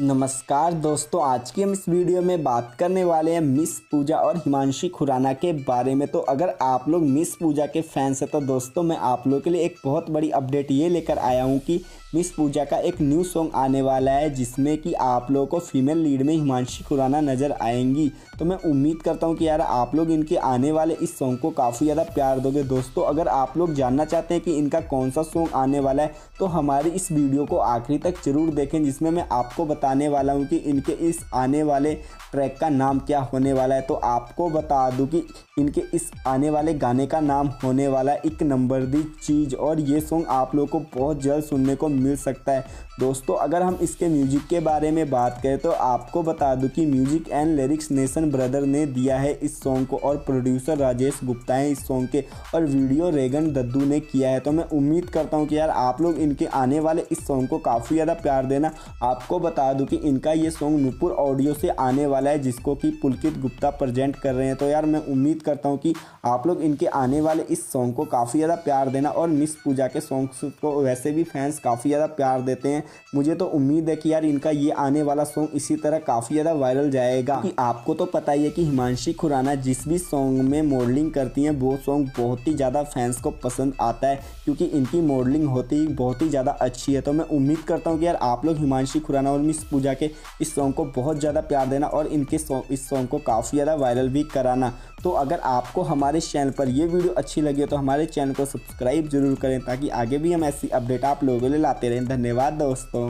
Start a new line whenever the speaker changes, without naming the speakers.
नमस्कार दोस्तों, आज की हम इस वीडियो में बात करने वाले हैं मिस पूजा और हिमांशी खुराना के बारे में। तो अगर आप लोग मिस पूजा के फैंस हैं तो दोस्तों, मैं आप लोगों के लिए एक बहुत बड़ी अपडेट ये लेकर आया हूँ कि मिस पूजा का एक न्यू सॉन्ग आने वाला है, जिसमें कि आप लोगों को फीमेल लीड में हिमांशी खुराना नज़र आएँगी। तो मैं उम्मीद करता हूँ कि यार आप लोग इनके आने वाले इस सॉन्ग को काफ़ी ज़्यादा प्यार दोगे। दोस्तों, अगर आप लोग जानना चाहते हैं कि इनका कौन सा सॉन्ग आने वाला है तो हमारी इस वीडियो को आखिरी तक ज़रूर देखें, जिसमें मैं आपको बताने वाला हूँ कि इनके इस आने वाले ट्रैक का नाम क्या होने वाला है। तो आपको बता दूँ कि इनके इस आने वाले गाने का नाम होने वाला एक नंबर दी चीज़। और ये सॉन्ग आप लोग को बहुत जल्द सुनने को मिल सकता है। दोस्तों, अगर हम इसके म्यूज़िक के बारे में बात करें तो आपको बता दूँ कि music and lyrics nation brother ने दिया है इस सॉन्ग को और प्रोड्यूसर राजेश गुप्ता हैं इस सॉन्ग के और वीडियो रेगन दद्दू ने किया है। तो मैं उम्मीद करता हूँ कि यार आप लोग इनके आने वाले इस सॉन्ग को काफ़ी ज़्यादा प्यार देना। आपको बता दूँ कि इनका ये सॉन्ग नुपुर ऑडियो से आने वाला है, जिसको कि पुलकित गुप्ता प्रजेंट कर रहे हैं। तो यार मैं उम्मीद करता हूँ कि आप लोग इनके आने वाले इस सॉन्ग को काफ़ी ज़्यादा प्यार देना और मिस पूजा के सॉन्ग्स को वैसे भी फैंस काफ़ी ज़्यादा प्यार देते हैं। मुझे तो उम्मीद है कि यार इनका ये आने वाला सॉन्ग इसी तरह काफ़ी ज़्यादा वायरल जाएगा। कि आपको तो पता ही है कि हिमांशी खुराना जिस भी सॉन्ग में मॉडलिंग करती हैं, वो सॉन्ग बहुत ही ज़्यादा फैंस को पसंद आता है। क्योंकि इनकी मॉडलिंग होती ही बहुत ही ज़्यादा अच्छी है। तो मैं उम्मीद करता हूँ कि यार आप लोग हिमांशी खुराना और मिस पूजा के इस सॉन्ग को बहुत ज़्यादा प्यार देना और इनके सॉन्ग इस सॉन्ग को काफ़ी ज़्यादा वायरल भी कराना। तो अगर आपको हमारे चैनल पर ये वीडियो अच्छी लगी तो हमारे चैनल को सब्सक्राइब ज़रूर करें ताकि आगे भी हम ऐसी अपडेट आप लोगों के लिए लाते रहें। धन्यवाद दोस्तों।